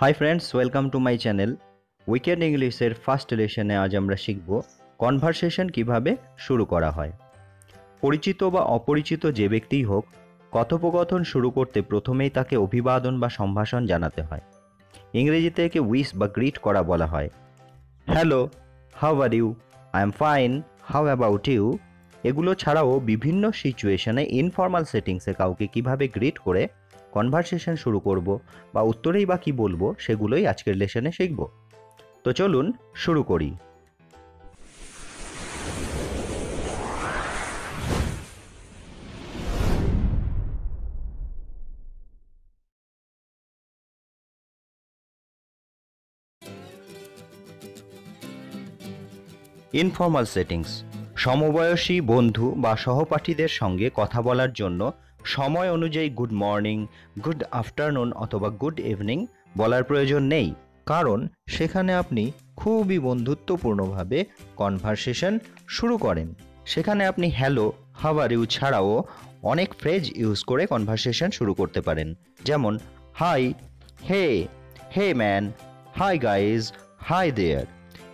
Hi friends welcome to my channel weekend ইংলিশের first লেসনে আজ আমরা শিখব কনভারসেশন কীভাবে শুরু করা হয়। পরিচিত বা অপরিচিত যে ব্যক্তিই হোক, কথোপকথন শুরু করতে প্রথমেই তাকে অভিবাদন বা সম্ভাষণ জানাতে হয়। ইংরেজিতে একে উইস বা গ্রিট করা বলা হয়। Hello how are you I am fine how about you এগুলো ছাড়াও বিভিন্ন সিচুয়েশনে ইনফর্মাল সেটিংসে কাউকে কীভাবে গ্রিট করে কনভারসেশন শুরু করব বা উত্তরেই বা কী বলব সেগুলোই আজকের লেসনে শিখব। তো চলুন শুরু করি। ইনফর্মাল সেটিংস সমবয়সী বন্ধু বা সহপাঠীদের সঙ্গে কথা বলার জন্য সময় অনুযায়ী গুড মর্নিং গুড আফটারনুন অথবা গুড ইভিনিং বলার প্রয়োজন নেই, কারণ সেখানে আপনি খুবই বন্ধুত্বপূর্ণভাবে কনভারসেশন শুরু করেন। সেখানে আপনি হ্যালো হাওয়ার ইউ ছাড়াও অনেক ফ্রেজ ইউজ করে কনভারসেশন শুরু করতে পারেন। যেমন hi hey hey man hi guys hi there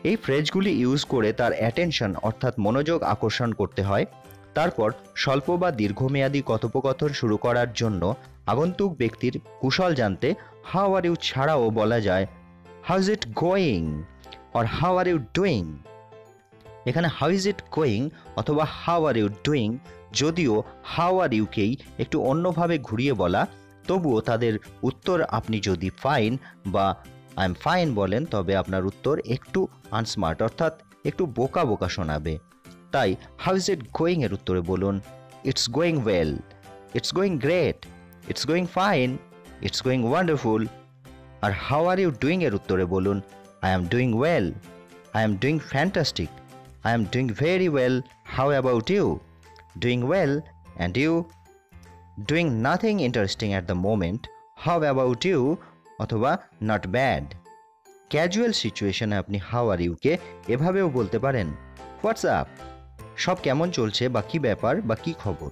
এই ফ্রেজগুলি ইউজ করে তার অ্যাটেনশন অর্থাৎ মনোযোগ আকর্ষণ করতে হয়। তারপর স্বল্প বা দীর্ঘমেয়াদী কথোপকথন শুরু করার জন্য আগন্তুক ব্যক্তির কুশল জানতে হাউ আর ইউ ছাড়াও বলা যায় how is it going or how are you doing এখানে হাউ ইজ ইট গোয়িং অথবা হাউ আর ইউ ডুইং যদিও হাউ আর ইউকেই একটু অন্যভাবে ঘুরিয়ে বলা, তবুও তাদের উত্তর আপনি যদি ফাইন বা আই এম ফাইন বলেন, তবে আপনার উত্তর একটু আনস্মার্ট অর্থাৎ একটু বোকা বোকা শোনাবে। তাই হাউ ইজ ইট গোয়িং এর উত্তরে বলুন it's going well it's going great it's going fine it's going wonderful R how are you doing এর উত্তরে বলুন I am doing well I am doing fantastic I am doing very well how about you doing well and you doing nothing interesting at the moment how about you অথবা not bad casual সিচুয়েশনে আপনি how are UK এভাবেও বলতে পারেন। WhatsApp সব কেমন চলছে বা কী ব্যাপার বা কী খবর?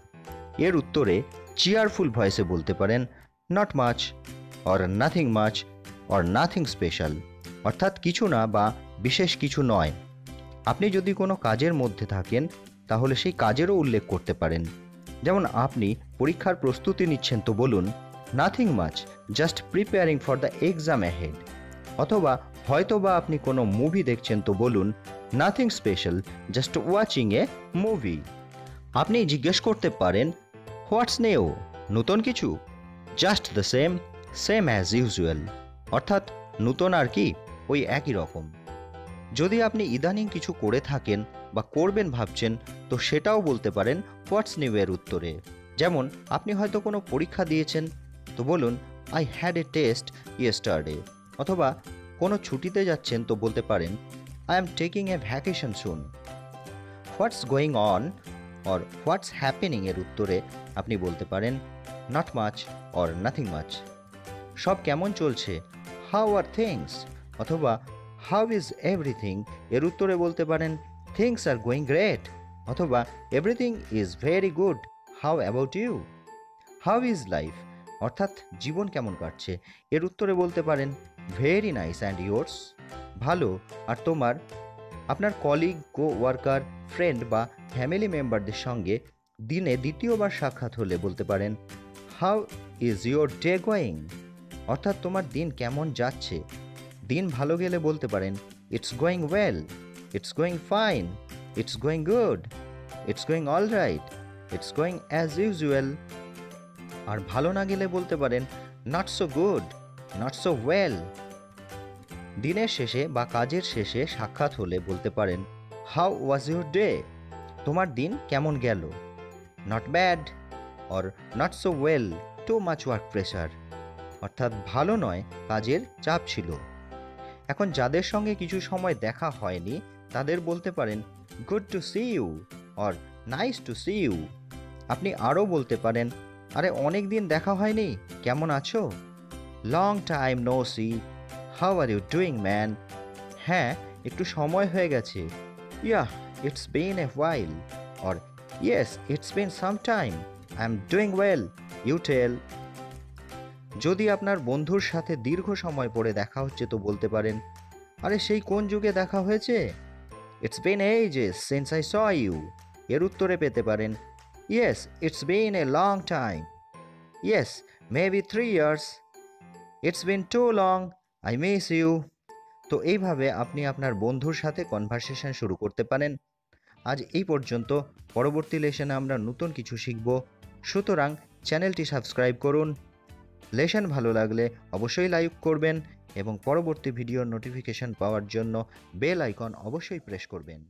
এর উত্তরে চিয়ারফুল ভয়েসে বলতে পারেন not much or nothing much or nothing special অর্থাৎ কিছু না বা বিশেষ কিছু নয়। আপনি যদি কোনো কাজের মধ্যে থাকেন, তাহলে সেই কাজেরও উল্লেখ করতে পারেন। যেমন আপনি পরীক্ষার প্রস্তুতি নিচ্ছেন তো বলুন nothing much just preparing for the exam ahead অথবা হয়তো বা আপনি কোনো মুভি দেখছেন তো বলুন nothing special just watching a movie আপনি জিজ্ঞেস করতে পারেন হোয়াটস নেও নতুন কিছু? Just the same same as usual অর্থাৎ নতুন আর কি, ওই একই রকম। যদি আপনি ইদানিং কিছু করে থাকেন বা করবেন ভাবছেন, তো সেটাও বলতে পারেন হোয়াটস নিউ এর উত্তরে। যেমন, আপনি হয়তো কোনো পরীক্ষা দিয়েছেন, তো বলুন I had a test yesterday অথবা কোনো ছুটিতে যাচ্ছেন তো বলতে পারেন I am taking a vacation soon what's going on or what's happening এর উত্তরে আপনি বলতে পারেন not much or nothing much সব কেমন চলছে? হাউ আর থিংস অথবা হাউ ইজ এভরিথিং এর উত্তরে বলতে পারেন থিংস আর গোয়িং গ্রেট অথবা everything is very good how about you how is life অর্থাৎ, জীবন কেমন কাটছে? এর উত্তরে বলতে পারেন ভেরি নাইস অ্যান্ড ইয়োর্স ভালো। আর তোমার? আপনার কলিগ কো ওয়ার্কার ফ্রেন্ড বা ফ্যামিলি মেম্বারদের সঙ্গে দিনে দ্বিতীয়বার সাক্ষাৎ হলে বলতে পারেন how is your day going অর্থাৎ তোমার দিন কেমন যাচ্ছে? দিন ভালো গেলে বলতে পারেন it's going well it's going fine it's going good it's going all right it's going as usual আর ভালো না গেলে বলতে পারেন not so good not so well দিনের শেষে বা কাজের শেষে সাক্ষাৎ হলে বলতে পারেন হাউ ওয়াজ ইউর ডে তোমার দিন কেমন গেল? Not bad or not so well too much work pressure অর্থাৎ ভালো নয়, কাজের চাপ ছিল। এখন যাদের সঙ্গে কিছু সময় দেখা হয়নি, তাদের বলতে পারেন good to see you or nice to see you আপনি আরও বলতে পারেন, আরে অনেক দিন দেখা হয়নি, কেমন আছো? Long time no see how are you doing man হ্যাঁ একটু সময় হয়ে গেছে। Yeah it's been a while or yes it's been some time I am doing well you tell যদি আপনার বন্ধুর সাথে দীর্ঘ সময় পরে দেখা হচ্ছে তো বলতে পারেন। আরে, সেই কোন যুগে দেখা হয়েছে? It's been ages since I saw you এর উত্তরে পেতে পারেন। Yes it's been a long time yes maybe three years it's been too long I miss you তো এইভাবে আপনি আপনার বন্ধুর সাথে কনভারসেশন শুরু করতে পারেন। আজ এই পর্যন্ত। পরবর্তী লেসনে আমরা নতুন কিছু শিখব। সুতরাং চ্যানেলটি সাবস্ক্রাইব করুন। লেশন ভালো লাগলে অবশ্যই লাইক করবেন এবং পরবর্তী ভিডিওর নোটিফিকেশন পাওয়ার জন্য বেল আইকন অবশ্যই প্রেস করবেন।